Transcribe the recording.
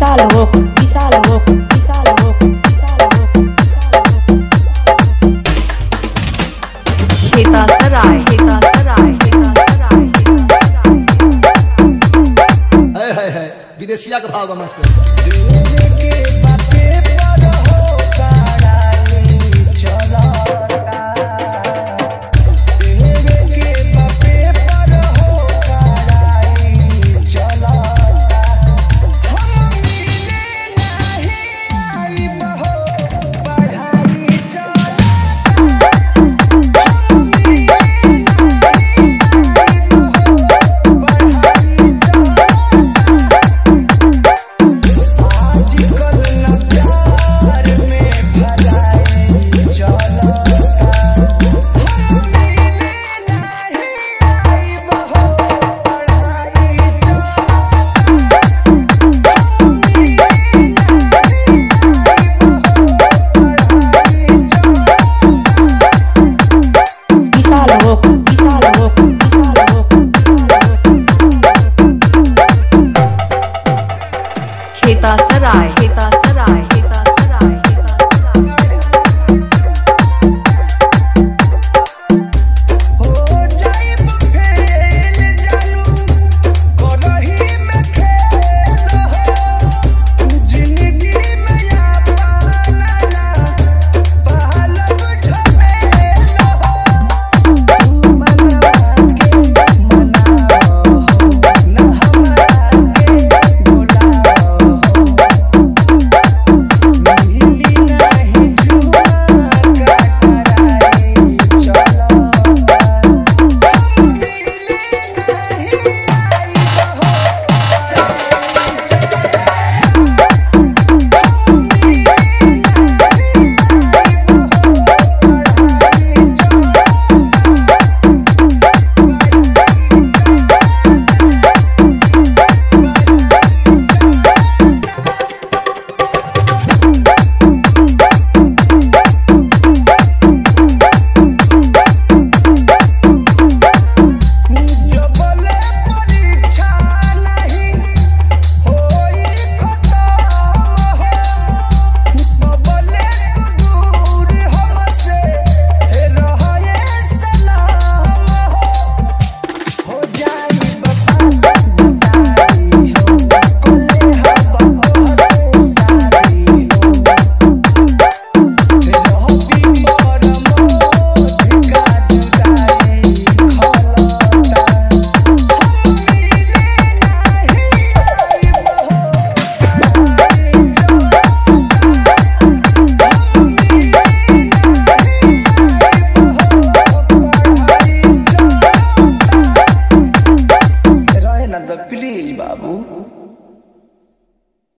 Pisala louco, pisala louco, pisala louco, pisala louco, pisala louco. Chega sarai, chega sarai, chega sarai. Hey hey hey, videsiya ka bhava master. खेता सराय खेता सराय। babu.